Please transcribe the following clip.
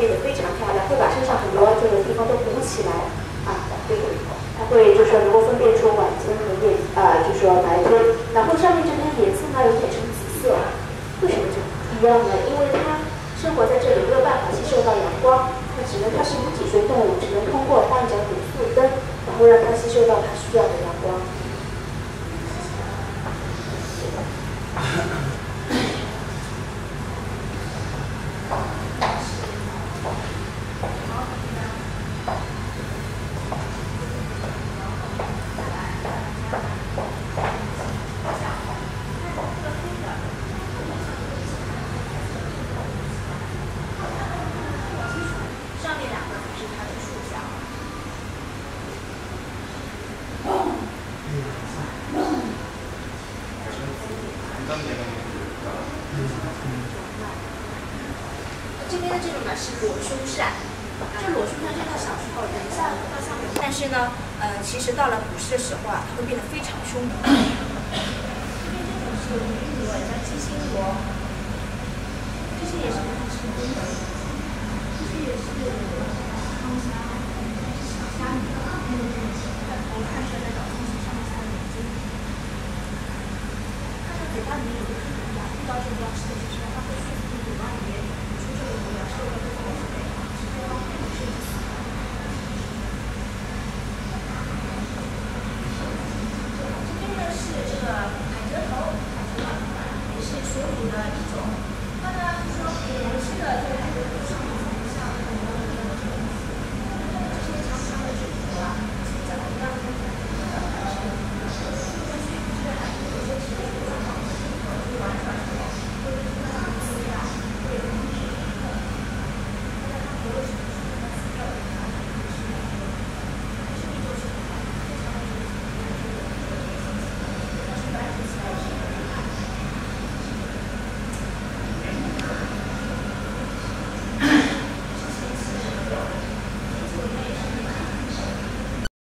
变得非常漂亮，会把身上很多这个地方都鼓起来啊，对，它会就是说能够分辨出晚间和夜啊，就是说白天。然后上面这边颜色呢有点呈紫色，为什么就不一样呢？这边的这种呢是裸胸鳝，这裸胸鳝就在小时候，等一下到下面。但是呢，呃，其实到了捕食的时候啊，它会变得非常凶猛。这边这种是鱼螺，叫鸡心螺，这些也是不吃的，这些也是汤虾，小虾米